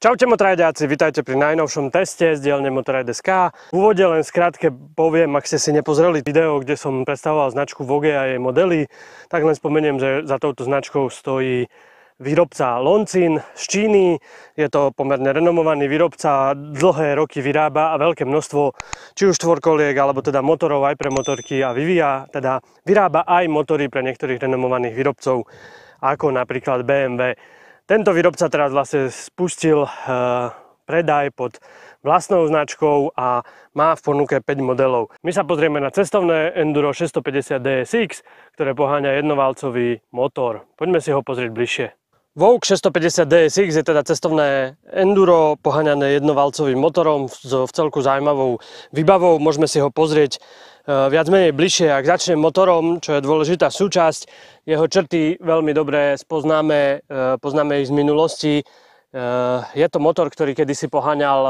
Čaute motorajďáci, vítajte pri najnovšom teste z dielne Motoraj.sk. V úvode len skrátke poviem, ak ste si nepozreli video, kde som predstavoval značku Vogue a jej modely, tak len spomeniem, že za touto značkou stojí výrobca Loncin z Číny. Je to pomerne renomovaný výrobca, dlhé roky vyrába a veľké množstvo či už tvorkoliek alebo teda motorov aj pre motorky a vyvíja, teda vyrába aj motory pre niektorých renomovaných výrobcov ako napríklad BMW. Tento výrobca teraz vlastne spustil eh, predaj pod vlastnou značkou a má v ponuke 5 modelov. My sa pozrieme na cestovné Enduro 650 DSX, ktoré poháňa jednovalcový motor. Poďme si ho pozrieť bližšie. Vogue 650 DSX je teda cestovné enduro poháňané jednovalcovým motorom s celku zaujímavou výbavou. Môžeme si ho pozrieť Eh, viac menej bližšie, ak začnem motorom, čo je dôležitá súčasť. Jeho črty veľmi dobre spoznáme, eh, poznáme ich z minulosti. Eh, je to motor, ktorý kedysi poháňal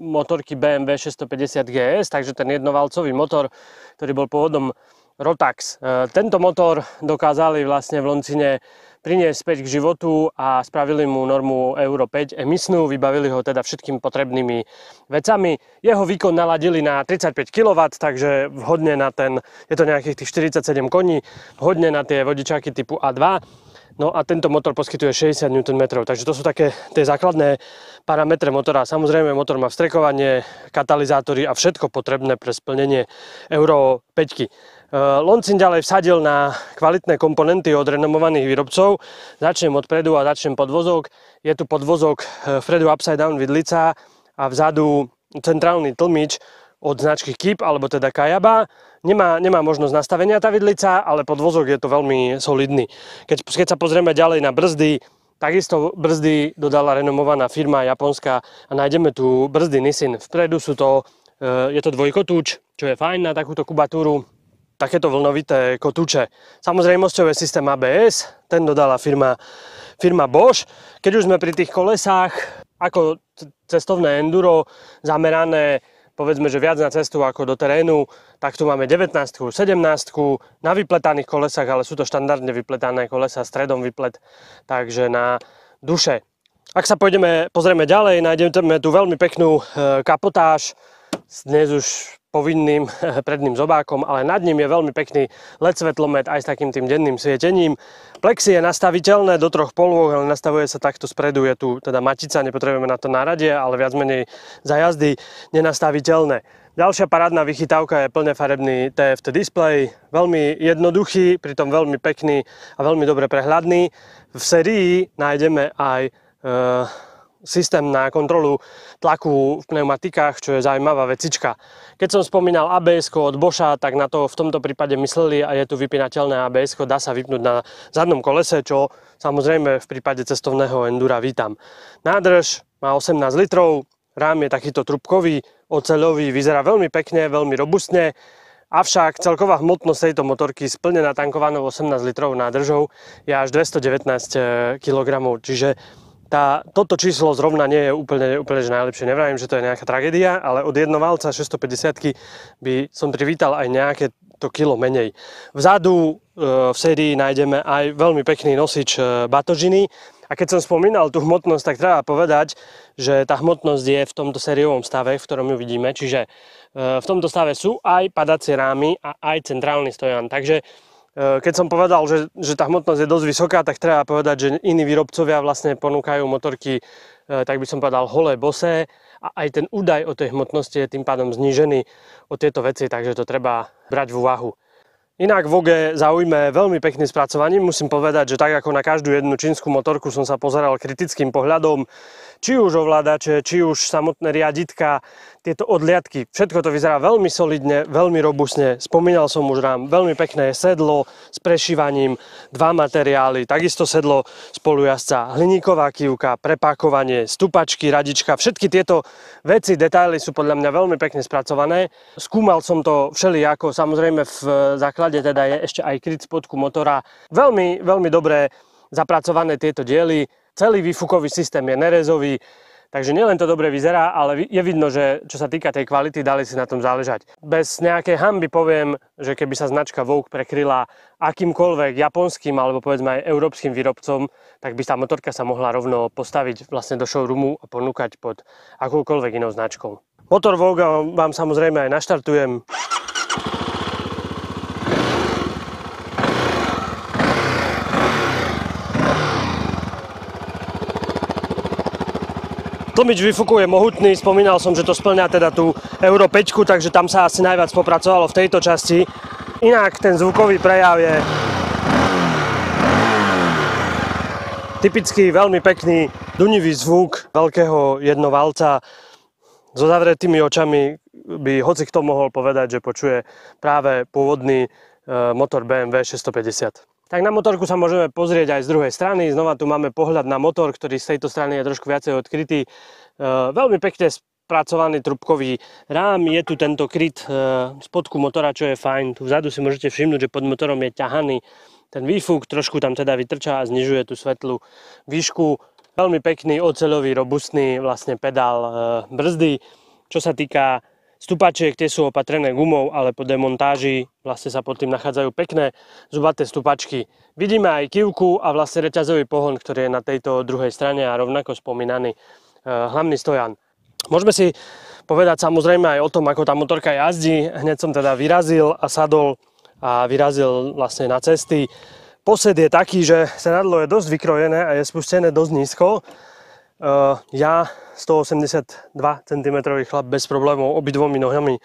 motorky BMW 650 GS, takže ten jednovalcový motor, ktorý bol pôvodom Rotax. Tento motor dokázali vlastne v Loncine priniesť späť k životu a spravili mu normu Euro 5 emisnú, vybavili ho teda všetkými potrebnými vecami. Jeho výkon naladili na 35 kW, takže vhodne na ten, je to nejakých tých 47 koní, vhodne na tie vodičáky typu A2. No a tento motor poskytuje 60 Nm, takže to sú také tie základné parametre motora. Samozrejme motor má vstrekovanie, katalizátory a všetko potrebné pre splnenie Euro 5. Eh, Loncin ďalej vsadil na kvalitné komponenty od renomovaných výrobcov. Začnem od predu a začnem podvozok. Je tu podvozok eh, vpredu Upside Down Vidlica a vzadu centrálny tlmič od značky Kip, alebo teda Kajaba. Nemá, nemá možnosť nastavenia tá vidlica, ale podvozok je to veľmi solidný. Keď, keď sa pozrieme ďalej na brzdy, Takisto brzdy dodala renomovaná firma japonská a nájdeme tu brzdy Nissin. Vpredu sú to, eh, je to dvojkotúč, čo je fajn na takúto kubatúru takéto vlnovité kotúče. Samozrejmosťou je systém ABS, ten dodala firma, firma Bosch. Keď už sme pri tých kolesách, ako cestovné enduro, zamerané povedzme, že viac na cestu ako do terénu, tak tu máme 19 17 na vypletaných kolesách, ale sú to štandardne vypletané kolesa, stredom vyplet, takže na duše. Ak sa pôjdeme, pozrieme ďalej, nájdeme tu veľmi peknú e, kapotáž, dnes už povinným predným zobákom, ale nad ním je veľmi pekný LED svetlomet aj s takým tým denným svietením. Plexi je nastaviteľné do troch polôch, ale nastavuje sa takto spredu, je tu teda matica, nepotrebujeme na to náradie, ale viac menej za jazdy nenastaviteľné. Ďalšia parádna vychytávka je plne farebný TFT display, veľmi jednoduchý, pritom veľmi pekný a veľmi dobre prehľadný. V sérii nájdeme aj e, systém na kontrolu tlaku v pneumatikách, čo je zaujímavá vecička. Keď som spomínal ABS od Boscha, tak na to v tomto prípade mysleli a je tu vypínateľné ABS, dá sa vypnúť na zadnom kolese, čo samozrejme v prípade cestovného endura vítam. Nádrž má 18 litrov, rám je takýto trubkový, oceľový, vyzerá veľmi pekne, veľmi robustne, Avšak celková hmotnosť tejto motorky splne tankovanou 18 litrov nádržou je až 219 kg, čiže tá, toto číslo zrovna nie je úplne, úplne že najlepšie. Nevravím, že to je nejaká tragédia, ale od jednovalca 650 by som privítal aj nejaké to kilo menej. Vzadu e, v sérii nájdeme aj veľmi pekný nosič e, batožiny. A keď som spomínal tú hmotnosť, tak treba povedať, že tá hmotnosť je v tomto sériovom stave, v ktorom ju vidíme. Čiže e, v tomto stave sú aj padacie rámy a aj centrálny stojan. Takže keď som povedal, že, že tá hmotnosť je dosť vysoká, tak treba povedať, že iní výrobcovia vlastne ponúkajú motorky, eh, tak by som povedal, holé, bosé a aj ten údaj o tej hmotnosti je tým pádom znížený o tieto veci, takže to treba brať v úvahu. Inak Vogue zaujme veľmi pekným spracovaním. Musím povedať, že tak ako na každú jednu čínsku motorku som sa pozeral kritickým pohľadom, či už ovládače, či už samotné riaditka, tieto odliadky. Všetko to vyzerá veľmi solidne, veľmi robustne. Spomínal som už rám, veľmi pekné sedlo s prešívaním, dva materiály, takisto sedlo spolujazca, hliníková kývka, prepákovanie, stupačky, radička. Všetky tieto veci, detaily sú podľa mňa veľmi pekne spracované. Skúmal som to všelijako, samozrejme v základe teda je ešte aj kryt spodku motora. Veľmi, veľmi dobré zapracované tieto diely. Celý výfukový systém je nerezový, Takže nielen to dobre vyzerá, ale je vidno, že čo sa týka tej kvality, dali si na tom záležať. Bez nejakej hamby poviem, že keby sa značka Vogue prekryla akýmkoľvek japonským alebo povedzme aj európskym výrobcom, tak by tá motorka sa mohla rovno postaviť vlastne do showroomu a ponúkať pod akoukoľvek inou značkou. Motor Vogue vám samozrejme aj naštartujem. Tlmič výfuku je mohutný, spomínal som, že to splňa teda tú Euro 5, takže tam sa asi najviac popracovalo v tejto časti. Inak ten zvukový prejav je typický, veľmi pekný, dunivý zvuk veľkého jednovalca. So zavretými očami by hoci kto mohol povedať, že počuje práve pôvodný e, motor BMW 650. Tak na motorku sa môžeme pozrieť aj z druhej strany. Znova tu máme pohľad na motor, ktorý z tejto strany je trošku viacej odkrytý. E, veľmi pekne spracovaný trubkový rám. Je tu tento kryt e, spodku motora, čo je fajn. Tu vzadu si môžete všimnúť, že pod motorom je ťahaný ten výfuk. Trošku tam teda vytrčá a znižuje tú svetlú výšku. Veľmi pekný, oceľový, robustný vlastne pedál e, brzdy. Čo sa týka Stupačiek tie sú opatrené gumou, ale po demontáži vlastne sa pod tým nachádzajú pekné zubaté stupačky. Vidíme aj kivku a vlastne reťazový pohon, ktorý je na tejto druhej strane a rovnako spomínaný e, hlavný stojan. Môžeme si povedať samozrejme aj o tom, ako tá motorka jazdí. Hneď som teda vyrazil a sadol a vyrazil vlastne na cesty. Posed je taký, že sedadlo je dosť vykrojené a je spustené dosť nízko. Uh, ja 182 cm chlap bez problémov obidvomi nohami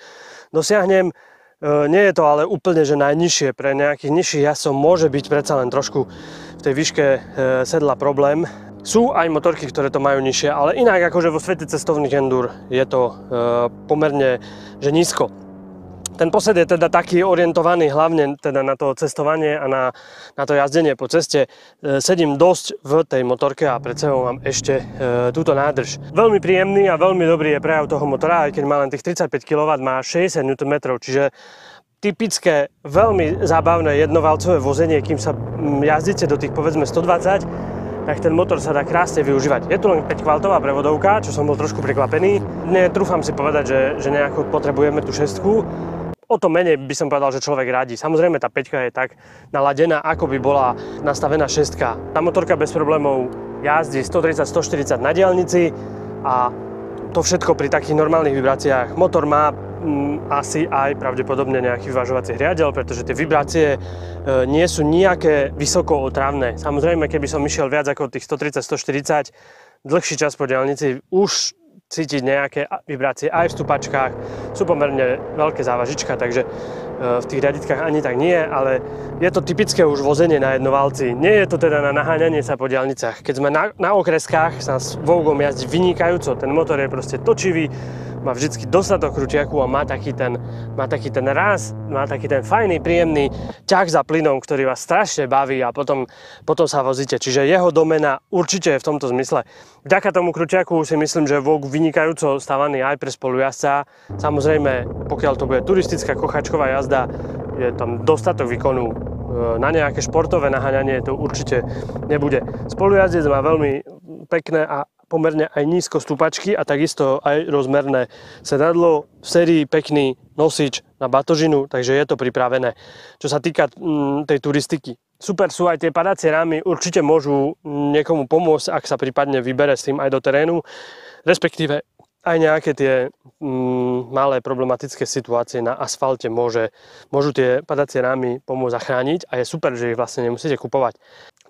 dosiahnem. Uh, nie je to ale úplne, že najnižšie. Pre nejakých nižších jazdcov môže byť predsa len trošku v tej výške uh, sedla problém. Sú aj motorky, ktoré to majú nižšie, ale inak akože vo svete cestovných endur je to pomerne že nízko. Ten posed je teda taký orientovaný hlavne teda na to cestovanie a na, na to jazdenie po ceste. E, sedím dosť v tej motorke a pred sebou mám ešte e, túto nádrž. Veľmi príjemný a veľmi dobrý je prejav toho motora, aj keď má len tých 35 kW, má 60 Nm, čiže typické, veľmi zábavné jednovalcové vozenie, kým sa jazdíte do tých povedzme 120, tak ten motor sa dá krásne využívať. Je tu len 5 kvaltová prevodovka, čo som bol trošku prekvapený. Netrúfam si povedať, že, že nejako potrebujeme tú šestku, o to menej by som povedal, že človek radí. Samozrejme tá peťka je tak naladená, ako by bola nastavená šestka. Tá motorka bez problémov jazdí 130-140 na diálnici a to všetko pri takých normálnych vibráciách. Motor má mm, asi aj pravdepodobne nejaký vyvažovací riadel, pretože tie vibrácie e, nie sú nejaké vysoko otravné. Samozrejme, keby som išiel viac ako tých 130-140, dlhší čas po diálnici, už cítiť nejaké vibrácie aj v stupačkách. Sú pomerne veľké závažička, takže e, v tých riaditkách ani tak nie, ale je to typické už vozenie na jednovalci. Nie je to teda na naháňanie sa po diálnicach. Keď sme na, na okreskách, sa s Vougom jazdí vynikajúco, ten motor je proste točivý, má vždy dostatok krutiaku a má taký ten, má taký ten raz, má taký ten fajný, príjemný ťah za plynom, ktorý vás strašne baví a potom, potom sa vozíte. Čiže jeho domena určite je v tomto zmysle. Vďaka tomu krutiaku si myslím, že Vogue vynikajúco stávaný aj pre spolujazca. Samozrejme, pokiaľ to bude turistická kochačková jazda, je tam dostatok výkonu e, na nejaké športové naháňanie to určite nebude. Spolujazdec má veľmi pekné a pomerne aj nízko stúpačky a takisto aj rozmerné sedadlo v sérii pekný nosič na batožinu, takže je to pripravené. Čo sa týka mm, tej turistiky, super sú aj tie padacie rámy, určite môžu niekomu pomôcť, ak sa prípadne vybere s tým aj do terénu, respektíve aj nejaké tie mm, malé problematické situácie na asfalte môže, môžu tie padacie rámy pomôcť zachrániť a je super, že ich vlastne nemusíte kupovať.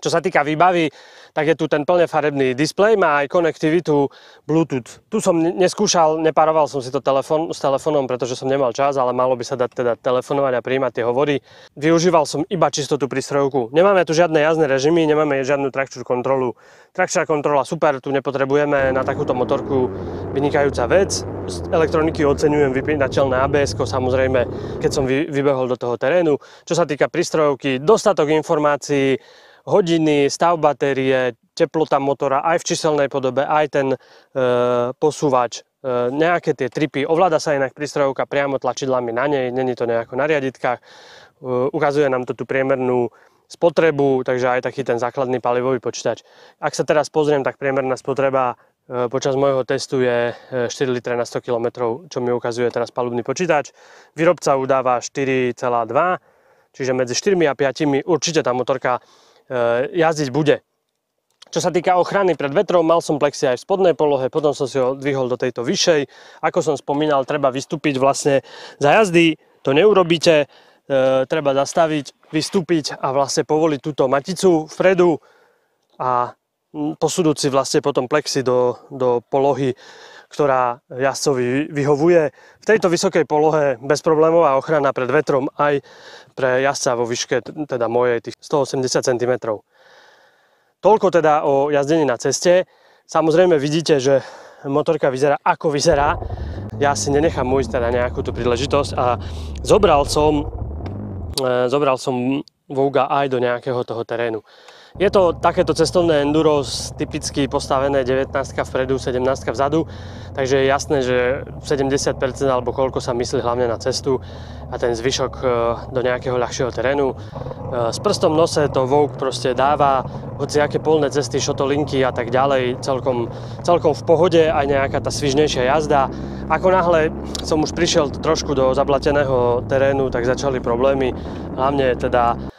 Čo sa týka výbavy, tak je tu ten plne farebný displej, má aj konektivitu Bluetooth. Tu som neskúšal, neparoval som si to telefon, s telefónom, pretože som nemal čas, ale malo by sa dať teda telefonovať a prijímať tie hovory. Využíval som iba čistotu prístrojovku. Nemáme tu žiadne jazdné režimy, nemáme žiadnu trakčnú kontrolu. Trakčná kontrola super, tu nepotrebujeme na takúto motorku vynikajúca vec. Z elektroniky oceňujem vypínateľné ABS, samozrejme, keď som vybehol do toho terénu. Čo sa týka prístrojovky, dostatok informácií, hodiny, stav batérie, teplota motora aj v číselnej podobe, aj ten e, posúvač, e, nejaké tie tripy. Ovláda sa inak prístrojovka priamo tlačidlami na nej, není to nejako na riaditkách. E, ukazuje nám to tú priemernú spotrebu, takže aj taký ten základný palivový počítač. Ak sa teraz pozriem, tak priemerná spotreba počas môjho testu je 4 litre na 100 km, čo mi ukazuje teraz palubný počítač. Výrobca udáva 4,2, čiže medzi 4 a 5 určite tá motorka jazdiť bude. Čo sa týka ochrany pred vetrom, mal som plexi aj v spodnej polohe, potom som si ho dvihol do tejto vyššej. Ako som spomínal, treba vystúpiť vlastne za jazdy, to neurobíte, e, treba zastaviť, vystúpiť a vlastne povoliť túto maticu vpredu a posudúť si vlastne potom plexi do, do polohy, ktorá jazdcovi vyhovuje. V tejto vysokej polohe bezproblémová ochrana pred vetrom aj pre jazdca vo výške teda mojej tých 180 cm. Toľko teda o jazdení na ceste. Samozrejme vidíte, že motorka vyzerá ako vyzerá. Ja si nenechám ujsť teda nejakú tú príležitosť a zobral som, e, zobral som Vouga aj do nejakého toho terénu. Je to takéto cestovné enduro typicky postavené 19 vpredu, 17 vzadu, takže je jasné, že 70% alebo koľko sa myslí hlavne na cestu a ten zvyšok e, do nejakého ľahšieho terénu. E, s prstom nose to Vogue proste dáva, hoci aké polné cesty, šotolinky a tak ďalej, celkom, celkom v pohode, aj nejaká tá svižnejšia jazda. Ako náhle som už prišiel trošku do zablateného terénu, tak začali problémy, hlavne teda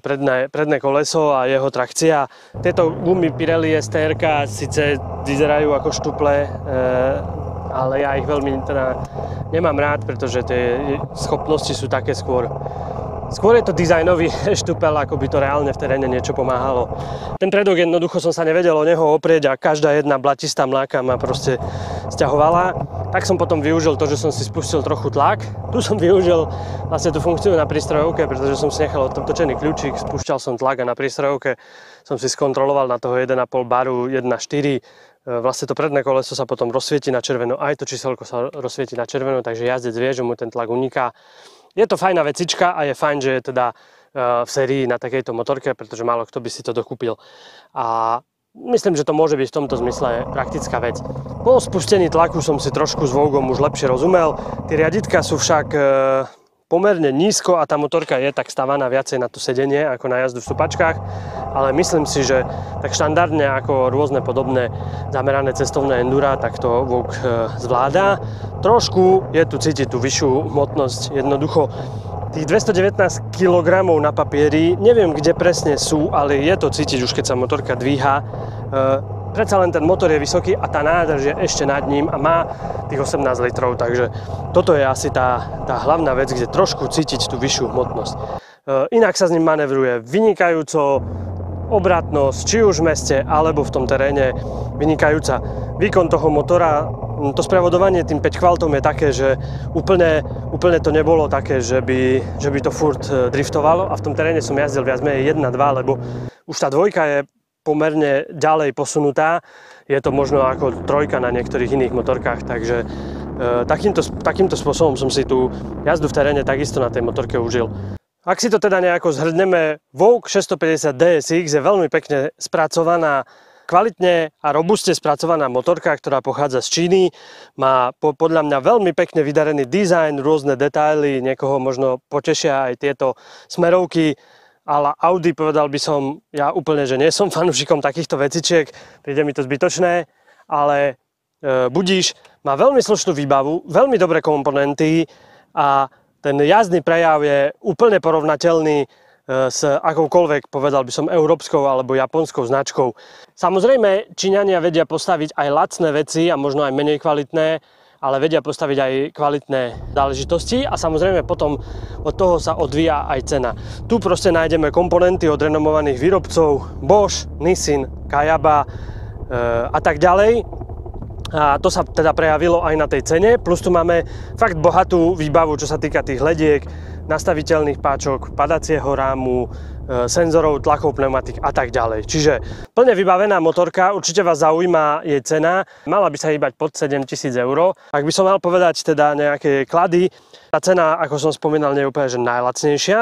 predné, predné koleso a jeho trakcia. Tieto gumy Pirelli STR síce vyzerajú ako štuple, e, ale ja ich veľmi teda nemám rád, pretože tie schopnosti sú také skôr Skôr je to dizajnový štupel, ako by to reálne v teréne niečo pomáhalo. Ten predok jednoducho som sa nevedel o neho oprieť a každá jedna blatistá mláka ma proste stiahovala. Tak som potom využil to, že som si spustil trochu tlak. Tu som využil vlastne tú funkciu na prístrojovke, pretože som si nechal točený kľúčik, spúšťal som tlak a na prístrojovke som si skontroloval na toho 1,5 baru 1,4 e, vlastne to predné koleso sa potom rozsvieti na červeno, aj to číselko sa rozsvieti na červeno, takže jazdec vie, že mu ten tlak uniká je to fajná vecička a je fajn, že je teda eh, v sérii na takejto motorke, pretože málo kto by si to dokúpil. A myslím, že to môže byť v tomto zmysle praktická vec. Po spustení tlaku som si trošku s Vogom už lepšie rozumel. Tie riaditka sú však eh, pomerne nízko a tá motorka je tak stavaná viacej na to sedenie ako na jazdu v stupačkách, ale myslím si, že tak štandardne ako rôzne podobné zamerané cestovné endura, tak to VOG e, zvláda. Trošku je tu cítiť tú vyššiu hmotnosť, jednoducho tých 219 kg na papieri, neviem kde presne sú, ale je to cítiť už keď sa motorka dvíha e, predsa len ten motor je vysoký a tá nádrž je ešte nad ním a má tých 18 litrov, takže toto je asi tá, tá hlavná vec, kde trošku cítiť tú vyššiu hmotnosť. E, inak sa s ním manevruje vynikajúco, obratnosť, či už v meste alebo v tom teréne vynikajúca. Výkon toho motora, to sprevodovanie tým 5 kvaltom je také, že úplne, úplne to nebolo také, že by, že by to furt e, driftovalo a v tom teréne som jazdil viac menej 1-2, lebo už tá dvojka je pomerne ďalej posunutá. Je to možno ako trojka na niektorých iných motorkách, takže e, takýmto, takýmto spôsobom som si tú jazdu v teréne takisto na tej motorke užil. Ak si to teda nejako zhrneme, Vogue 650 DSX je veľmi pekne spracovaná, kvalitne a robuste spracovaná motorka, ktorá pochádza z Číny. Má podľa mňa veľmi pekne vydarený dizajn, rôzne detaily, niekoho možno potešia aj tieto smerovky ale Audi povedal by som, ja úplne, že nie som fanúšikom takýchto vecičiek, príde mi to zbytočné, ale e, budíš, má veľmi slušnú výbavu, veľmi dobré komponenty a ten jazdný prejav je úplne porovnateľný e, s akoukoľvek, povedal by som, európskou alebo japonskou značkou. Samozrejme, Číňania vedia postaviť aj lacné veci a možno aj menej kvalitné, ale vedia postaviť aj kvalitné záležitosti a samozrejme potom od toho sa odvíja aj cena. Tu proste nájdeme komponenty od renomovaných výrobcov Bosch, Nissin, Kayaba e, a tak ďalej. A to sa teda prejavilo aj na tej cene, plus tu máme fakt bohatú výbavu, čo sa týka tých lediek, nastaviteľných páčok, padacieho rámu, senzorov, tlakov pneumatik a tak ďalej. Čiže plne vybavená motorka, určite vás zaujíma jej cena, mala by sa hýbať pod 7000 eur. Ak by som mal povedať teda nejaké klady, tá cena, ako som spomínal, nie je úplne že najlacnejšia,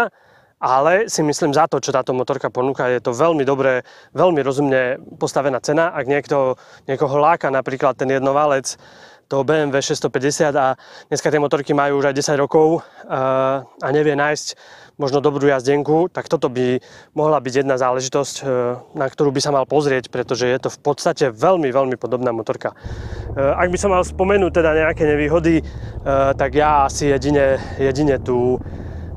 ale si myslím za to, čo táto motorka ponúka, je to veľmi dobré, veľmi rozumne postavená cena. Ak niekto, niekoho láka napríklad ten jednovalec, toho BMW 650 a dneska tie motorky majú už aj 10 rokov uh, a nevie nájsť možno dobrú jazdenku, tak toto by mohla byť jedna záležitosť, uh, na ktorú by sa mal pozrieť, pretože je to v podstate veľmi, veľmi podobná motorka. Uh, ak by som mal spomenúť teda nejaké nevýhody, tak ja asi jedine, jedine tú,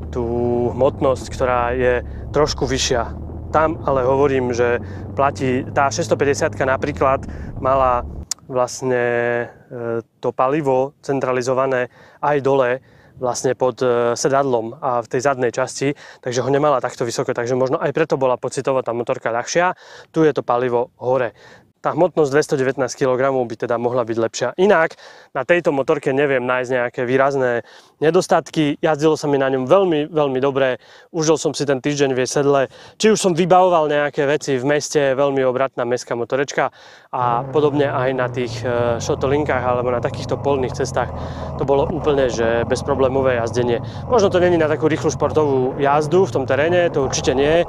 tú hmotnosť, ktorá je trošku vyššia tam ale hovorím, že platí, tá 650 napríklad mala vlastne e, to palivo centralizované aj dole vlastne pod e, sedadlom a v tej zadnej časti, takže ho nemala takto vysoko, takže možno aj preto bola pocitovo tá motorka ľahšia. Tu je to palivo hore tá hmotnosť 219 kg by teda mohla byť lepšia. Inak na tejto motorke neviem nájsť nejaké výrazné nedostatky. Jazdilo sa mi na ňom veľmi, veľmi dobre. Užil som si ten týždeň v sedle. Či už som vybavoval nejaké veci v meste, veľmi obratná mestská motorečka a podobne aj na tých e, shotolinkách alebo na takýchto polných cestách. To bolo úplne, že bezproblémové jazdenie. Možno to není na takú rýchlu športovú jazdu v tom teréne, to určite nie. E,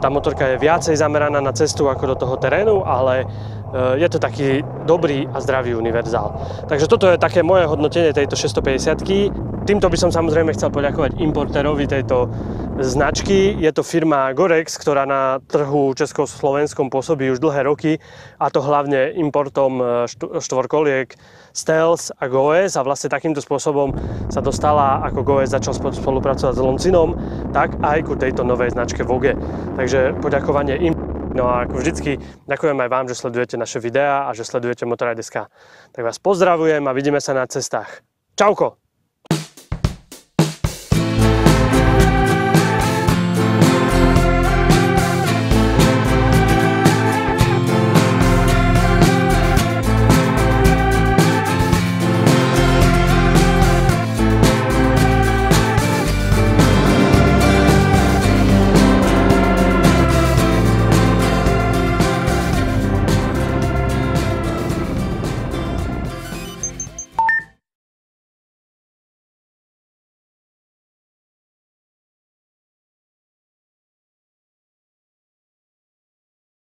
tá motorka je viacej zameraná na cestu ako do toho terénu, ale je to taký dobrý a zdravý univerzál. Takže toto je také moje hodnotenie tejto 650 Týmto by som samozrejme chcel poďakovať importérovi tejto značky. Je to firma Gorex, ktorá na trhu československom pôsobí už dlhé roky a to hlavne importom eh, štvorkoliek Stealth a Goes a vlastne takýmto spôsobom sa dostala, ako Goes začal spolupracovať s Loncinom, tak aj ku tejto novej značke Vogue. Takže poďakovanie im No a ako vždycky ďakujem aj vám, že sledujete naše videá a že sledujete Motoraj.sk. Tak vás pozdravujem a vidíme sa na cestách. Čauko!